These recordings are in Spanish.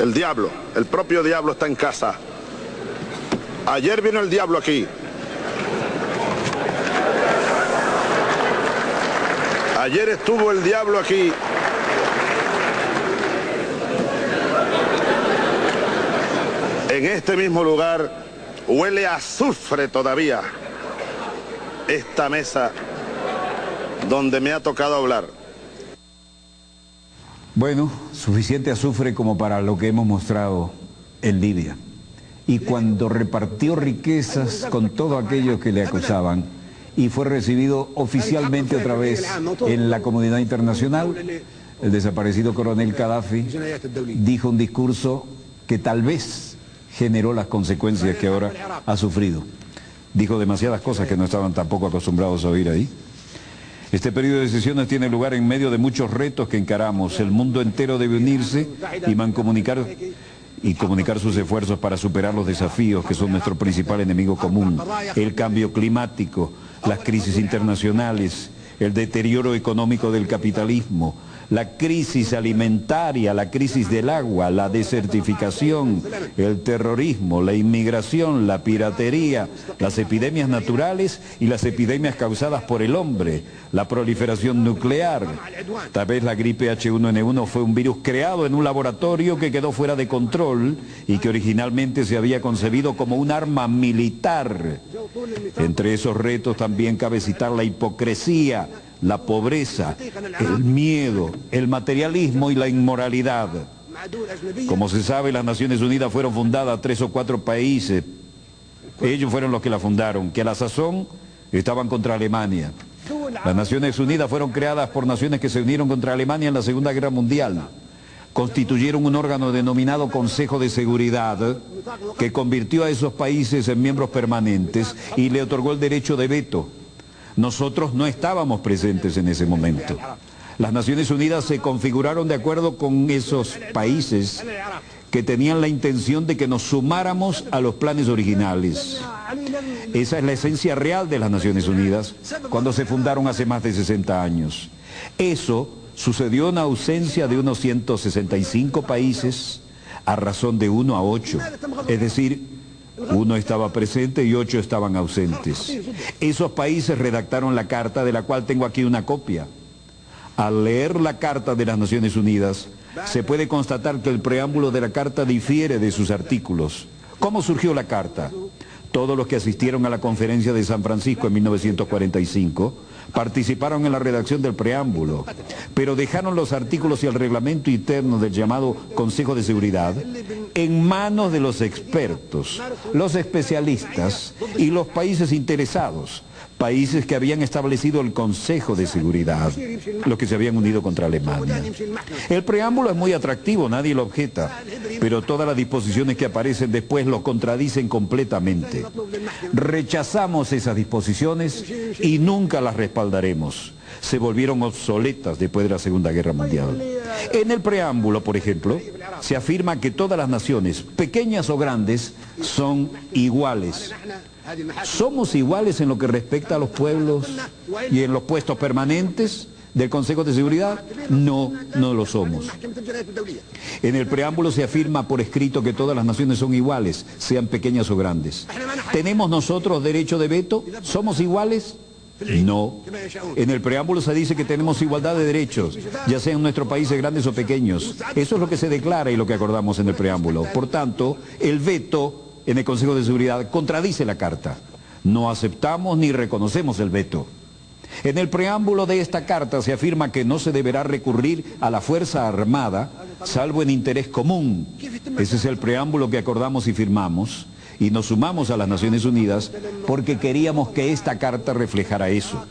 El diablo, el propio diablo está en casa. Ayer vino el diablo aquí. Ayer estuvo el diablo aquí. En este mismo lugar huele a azufre todavía esta mesa donde me ha tocado hablar. Bueno, suficiente azufre como para lo que hemos mostrado en Libia. Y cuando repartió riquezas con todo aquello que le acusaban y fue recibido oficialmente otra vez en la comunidad internacional, el desaparecido coronel Gaddafi dijo un discurso que tal vez generó las consecuencias que ahora ha sufrido. Dijo demasiadas cosas que no estaban tampoco acostumbrados a oír ahí. Este periodo de sesiones tiene lugar en medio de muchos retos que encaramos. El mundo entero debe unirse y mancomunicar y comunicar sus esfuerzos para superar los desafíos que son nuestro principal enemigo común. El cambio climático, las crisis internacionales, el deterioro económico del capitalismo, la crisis alimentaria, la crisis del agua, la desertificación, el terrorismo, la inmigración, la piratería, las epidemias naturales y las epidemias causadas por el hombre, la proliferación nuclear. Tal vez la gripe H1N1 fue un virus creado en un laboratorio que quedó fuera de control y que originalmente se había concebido como un arma militar. Entre esos retos también cabe citar la hipocresía, la pobreza, el miedo, el materialismo y la inmoralidad. Como se sabe, las Naciones Unidas fueron fundadas tres o cuatro países. Ellos fueron los que la fundaron, que a la sazón estaban contra Alemania. Las Naciones Unidas fueron creadas por naciones que se unieron contra Alemania en la Segunda Guerra Mundial. Constituyeron un órgano denominado Consejo de Seguridad que convirtió a esos países en miembros permanentes y le otorgó el derecho de veto. Nosotros no estábamos presentes en ese momento. Las Naciones Unidas se configuraron de acuerdo con esos países que tenían la intención de que nos sumáramos a los planes originales. Esa es la esencia real de las Naciones Unidas cuando se fundaron hace más de 60 años. Eso sucedió en ausencia de unos 165 países a razón de 1 a 8, es decir, uno estaba presente y ocho estaban ausentes. Esos países redactaron la carta de la cual tengo aquí una copia. Al leer la carta de las Naciones Unidas, se puede constatar que el preámbulo de la carta difiere de sus artículos. ¿Cómo surgió la carta? Todos los que asistieron a la conferencia de San Francisco en 1945 participaron en la redacción del preámbulo, pero dejaron los artículos y el reglamento interno del llamado Consejo de Seguridad en manos de los expertos, los especialistas y los países interesados, países que habían establecido el Consejo de Seguridad, los que se habían unido contra Alemania. El preámbulo es muy atractivo, nadie lo objeta, pero todas las disposiciones que aparecen después lo contradicen completamente. Rechazamos esas disposiciones y nunca las respaldaremos. Se volvieron obsoletas después de la Segunda Guerra Mundial. En el preámbulo, por ejemplo, se afirma que todas las naciones, pequeñas o grandes, son iguales. ¿Somos iguales en lo que respecta a los pueblos y en los puestos permanentes del Consejo de Seguridad? No, no lo somos. En el preámbulo se afirma por escrito que todas las naciones son iguales, sean pequeñas o grandes. ¿Tenemos nosotros derecho de veto? ¿Somos iguales? No. En el preámbulo se dice que tenemos igualdad de derechos, ya sean nuestros países grandes o pequeños. Eso es lo que se declara y lo que acordamos en el preámbulo. Por tanto, el veto en el Consejo de Seguridad contradice la carta. No aceptamos ni reconocemos el veto. En el preámbulo de esta carta se afirma que no se deberá recurrir a la Fuerza Armada, salvo en interés común. Ese es el preámbulo que acordamos y firmamos y nos sumamos a las Naciones Unidas porque queríamos que esta carta reflejara eso.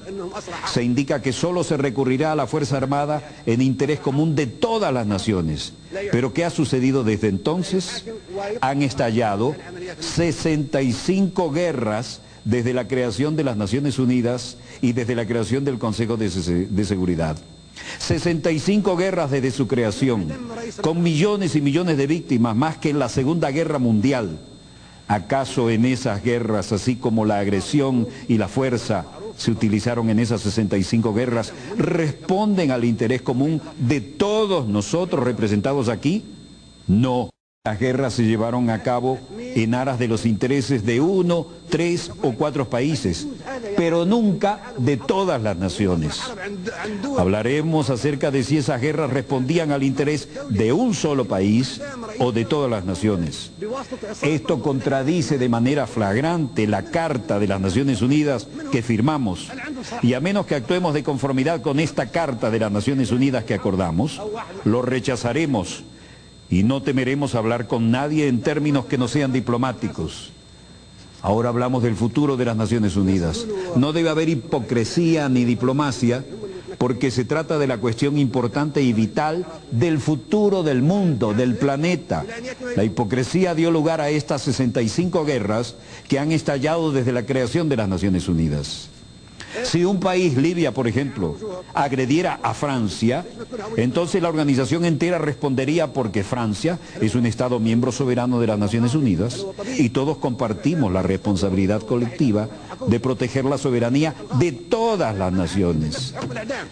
Se indica que solo se recurrirá a la Fuerza Armada en interés común de todas las naciones. Pero ¿qué ha sucedido desde entonces? Han estallado 65 guerras desde la creación de las Naciones Unidas y desde la creación del Consejo de, Seguridad. 65 guerras desde su creación, con millones y millones de víctimas, más que en la Segunda Guerra Mundial. ¿Acaso en esas guerras, así como la agresión y la fuerza se utilizaron en esas 65 guerras, responden al interés común de todos nosotros representados aquí? No. Las guerras se llevaron a cabo en aras de los intereses de uno, tres o cuatro países, pero nunca de todas las naciones. Hablaremos acerca de si esas guerras respondían al interés de un solo país o de todas las naciones. Esto contradice de manera flagrante la Carta de las Naciones Unidas que firmamos y a menos que actuemos de conformidad con esta Carta de las Naciones Unidas que acordamos, lo rechazaremos y no temeremos hablar con nadie en términos que no sean diplomáticos. Ahora hablamos del futuro de las Naciones Unidas. No debe haber hipocresía ni diplomacia porque se trata de la cuestión importante y vital del futuro del mundo, del planeta. La hipocresía dio lugar a estas 65 guerras que han estallado desde la creación de las Naciones Unidas. Si un país, Libia por ejemplo, agrediera a Francia, entonces la organización entera respondería porque Francia es un Estado miembro soberano de las Naciones Unidas y todos compartimos la responsabilidad colectiva de proteger la soberanía de todas las naciones.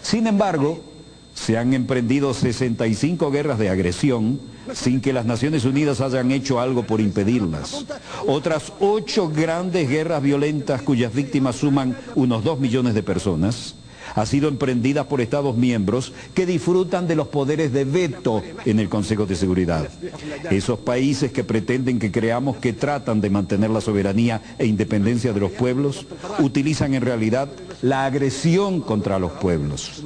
Sin embargo, se han emprendido 65 guerras de agresión sin que las Naciones Unidas hayan hecho algo por impedirlas. Otras ocho grandes guerras violentas cuyas víctimas suman unos dos millones de personas ha sido emprendida por Estados miembros que disfrutan de los poderes de veto en el Consejo de Seguridad. Esos países que pretenden que creamos que tratan de mantener la soberanía e independencia de los pueblos, utilizan en realidad la agresión contra los pueblos.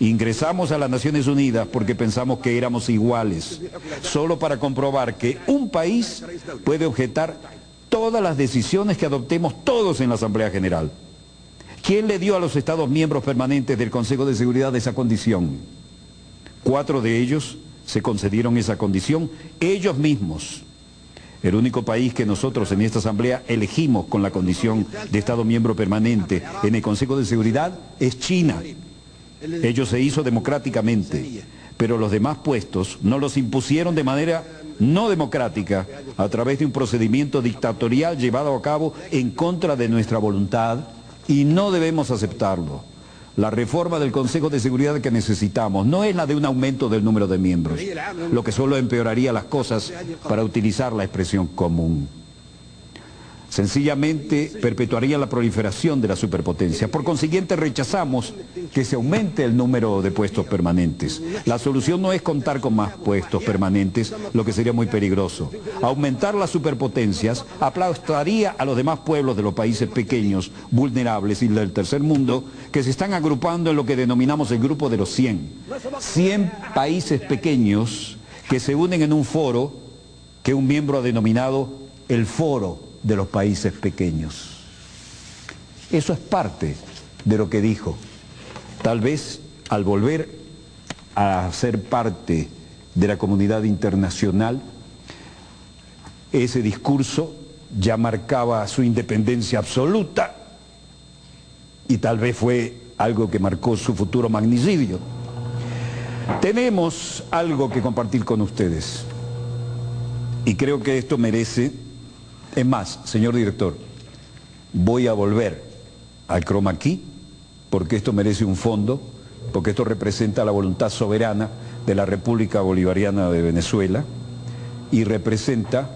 Ingresamos a las Naciones Unidas porque pensamos que éramos iguales, solo para comprobar que un país puede objetar todas las decisiones que adoptemos todos en la Asamblea General. ¿Quién le dio a los Estados miembros permanentes del Consejo de Seguridad esa condición? Cuatro de ellos se concedieron esa condición ellos mismos. El único país que nosotros en esta Asamblea elegimos con la condición de Estado miembro permanente en el Consejo de Seguridad es China. Ello se hizo democráticamente, pero los demás puestos no los impusieron de manera no democrática a través de un procedimiento dictatorial llevado a cabo en contra de nuestra voluntad y no debemos aceptarlo. La reforma del Consejo de Seguridad que necesitamos no es la de un aumento del número de miembros, lo que solo empeoraría las cosas para utilizar la expresión común sencillamente perpetuaría la proliferación de la superpotencia. Por consiguiente, rechazamos que se aumente el número de puestos permanentes. La solución no es contar con más puestos permanentes, lo que sería muy peligroso. Aumentar las superpotencias aplastaría a los demás pueblos de los países pequeños, vulnerables y del tercer mundo, que se están agrupando en lo que denominamos el grupo de los 100. 100 países pequeños que se unen en un foro que un miembro ha denominado el foro de los países pequeños. Eso es parte de lo que dijo. Tal vez al volver a ser parte de la comunidad internacional, ese discurso ya marcaba su independencia absoluta y tal vez fue algo que marcó su futuro magnicidio. Tenemos algo que compartir con ustedes y creo que esto merece es más, señor director, voy a volver al croma aquí, porque esto merece un fondo, porque esto representa la voluntad soberana de la República Bolivariana de Venezuela y representa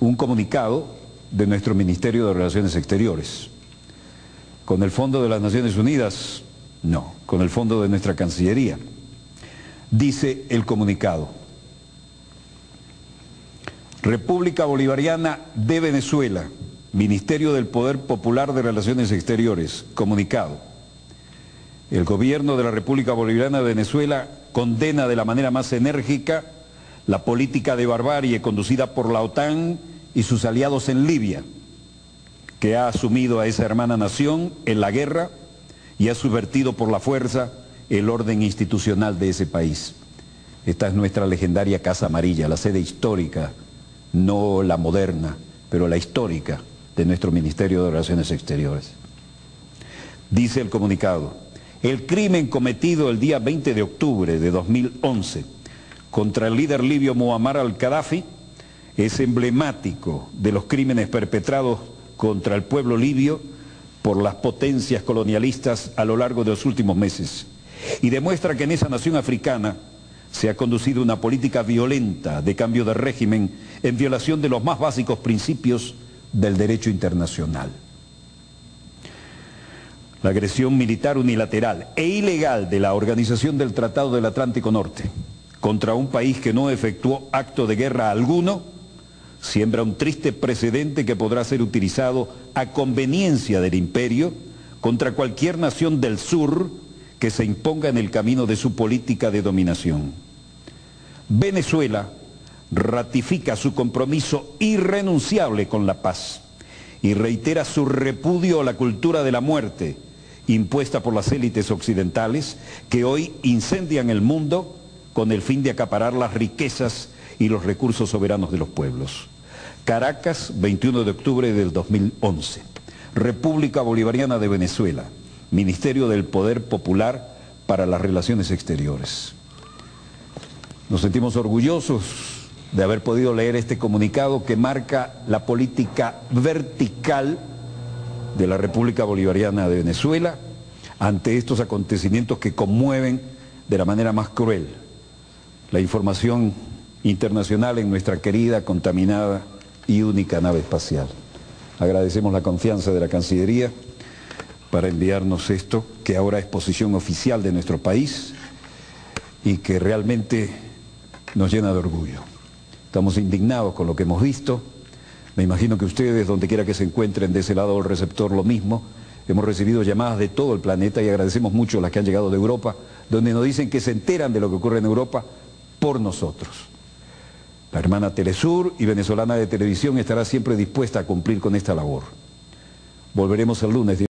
un comunicado de nuestro Ministerio de Relaciones Exteriores. Con el Fondo de las Naciones Unidas, no, con el Fondo de nuestra Cancillería. Dice el comunicado, República Bolivariana de Venezuela, Ministerio del Poder Popular de Relaciones Exteriores, comunicado. El gobierno de la República Bolivariana de Venezuela condena de la manera más enérgica la política de barbarie conducida por la OTAN y sus aliados en Libia, que ha asumido a esa hermana nación en la guerra y ha subvertido por la fuerza el orden institucional de ese país. Esta es nuestra legendaria Casa Amarilla, la sede histórica no la moderna, pero la histórica de nuestro Ministerio de Relaciones Exteriores. Dice el comunicado, el crimen cometido el día 20 de octubre de 2011 contra el líder libio Muammar al-Qaddafi es emblemático de los crímenes perpetrados contra el pueblo libio por las potencias colonialistas a lo largo de los últimos meses y demuestra que en esa nación africana se ha conducido una política violenta de cambio de régimen en violación de los más básicos principios del derecho internacional. La agresión militar unilateral e ilegal de la Organización del Tratado del Atlántico Norte contra un país que no efectuó acto de guerra alguno siembra un triste precedente que podrá ser utilizado a conveniencia del imperio contra cualquier nación del sur que se imponga en el camino de su política de dominación. Venezuela ratifica su compromiso irrenunciable con la paz y reitera su repudio a la cultura de la muerte impuesta por las élites occidentales que hoy incendian el mundo con el fin de acaparar las riquezas y los recursos soberanos de los pueblos. Caracas, 21 de octubre del 2011. República Bolivariana de Venezuela, Ministerio del Poder Popular para las Relaciones Exteriores. Nos sentimos orgullosos de haber podido leer este comunicado que marca la política vertical de la República Bolivariana de Venezuela ante estos acontecimientos que conmueven de la manera más cruel la información internacional en nuestra querida, contaminada y única nave espacial. Agradecemos la confianza de la Cancillería para enviarnos esto, que ahora es posición oficial de nuestro país y que realmente nos llena de orgullo. Estamos indignados con lo que hemos visto. Me imagino que ustedes, donde quiera que se encuentren de ese lado del receptor, lo mismo. Hemos recibido llamadas de todo el planeta y agradecemos mucho las que han llegado de Europa, donde nos dicen que se enteran de lo que ocurre en Europa por nosotros. La hermana Telesur y venezolana de televisión estará siempre dispuesta a cumplir con esta labor. Volveremos el lunes.